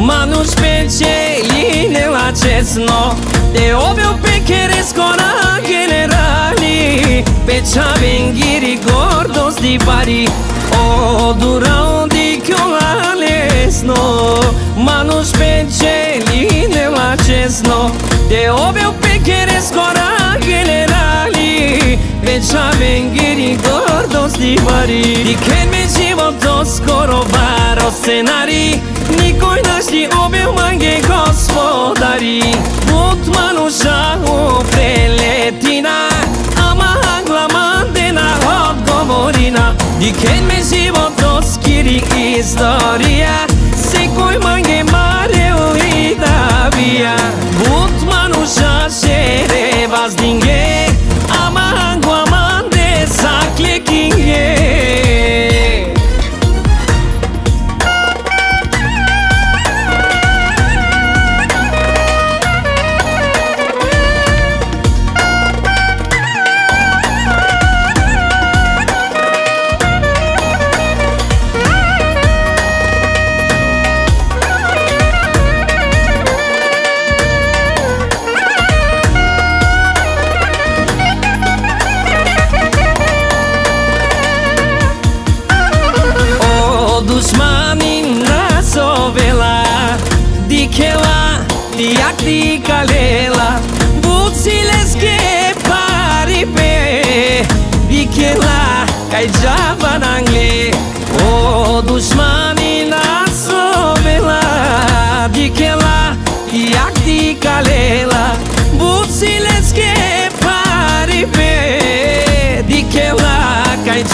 Manuș pe ce Manu specie inela cesno Te obio pekeres kona generali Pecha vengiri gordos di bari. O durao di kiola lesno Manu specie inela cesno Te obio pekeres kona generali Pecha vengiri gordos di bari. Diken me jivo dos korova baro scenari Никој наш ти обил господари. Од мануша прелетина Ама гламандена одговорина. Дикен ме живот скири историја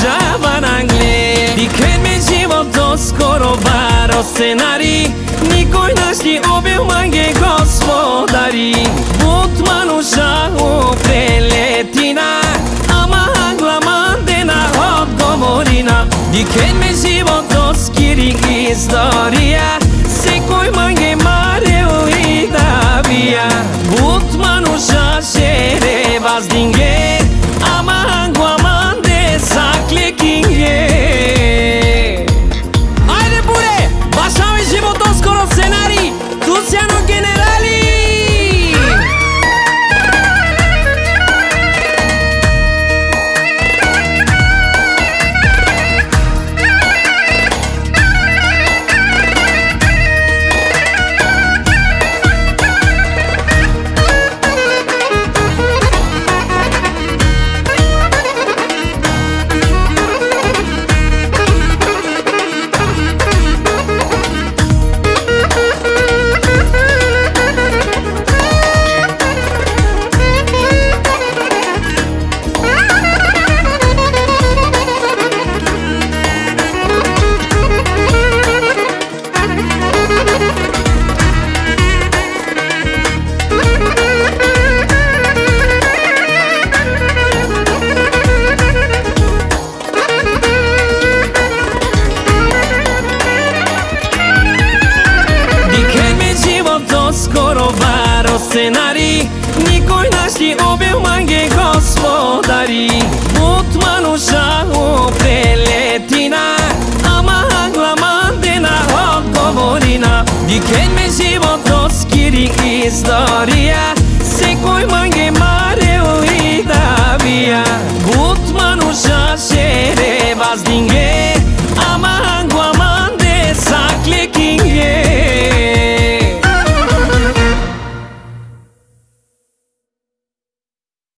Bichela на java în angle Diken me скоро баро сценари. Никој наш ни обил манге господари. Бутману шаху прелетина Ама гламандена одговорина Дикен ме до скири историја. Секој манге марео и да бија Бутману сценарий. Никой наши обе манге господари. Бут мануша у прелетина. Ама агла мандена от говорина Дикен ми живот роскири история